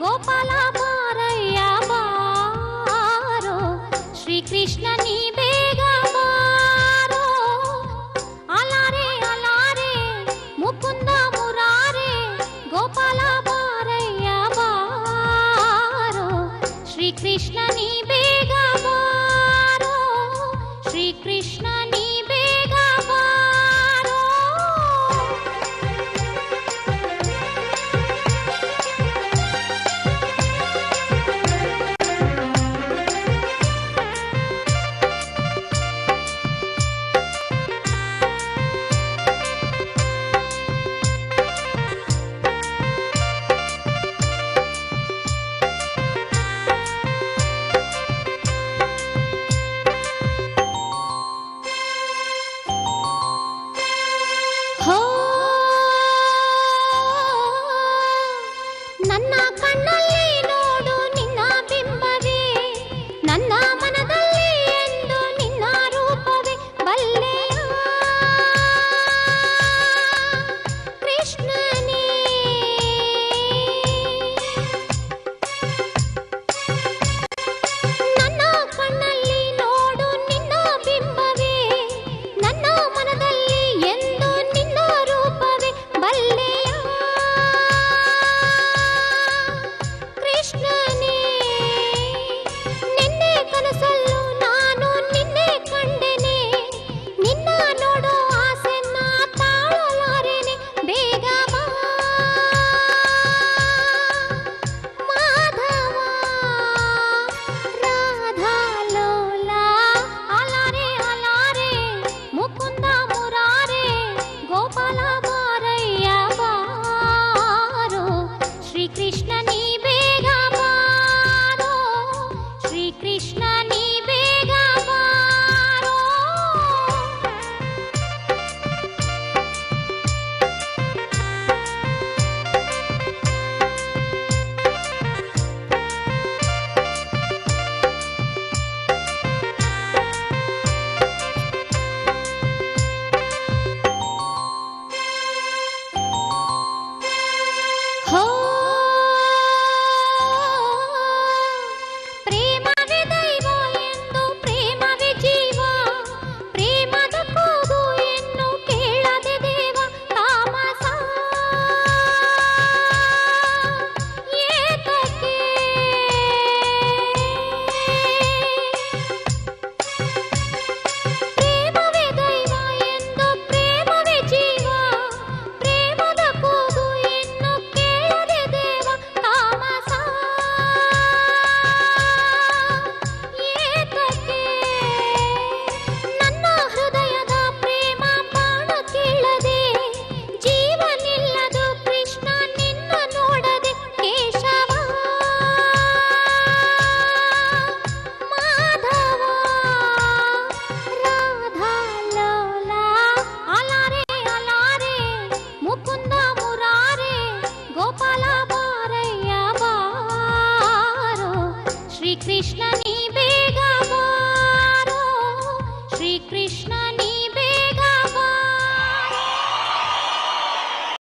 Gopala మారయ్యా borrow Srikrishna నీ